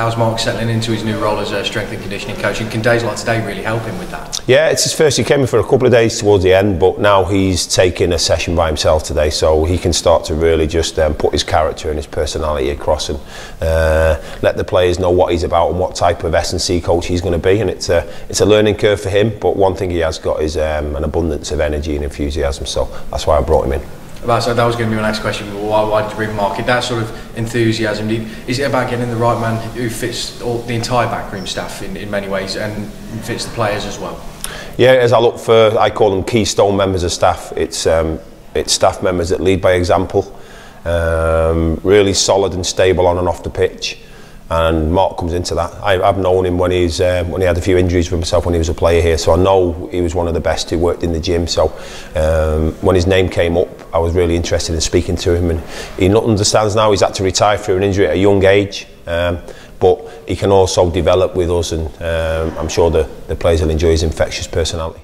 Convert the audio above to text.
how's Mark settling into his new role as a strength and conditioning coach? And can days like today really help him with that? Yeah, it's his first. He came in for a couple of days towards the end, but now he's taking a session by himself today, so he can start to really just um, put his character and his personality across and uh, let the players know what he's about and what type of S&C coach he's going to be. And it's a it's a learning curve for him, but one thing he has got is um, an abundance of energy and enthusiasm. So that's why I brought him in. about so that was going to be my next question why, why did you bring Mark that sort of enthusiasm? You, is it about getting the right man who fits all the entire backroom staff in, in many ways and fits the players as well? Yeah as I look for I call them keystone members of staff. It's um, it's staff members that lead by example. Um, really solid and stable on and off the pitch. And Mark comes into that. I, I've known him when he's uh, when he had a few injuries for himself when he was a player here, so I know he was one of the best who worked in the gym. So um, when his name came up, I was really interested in speaking to him, and he not understands now he's had to retire through an injury at a young age. Um, but he can also develop with us, and um, I'm sure the, the players will enjoy his infectious personality.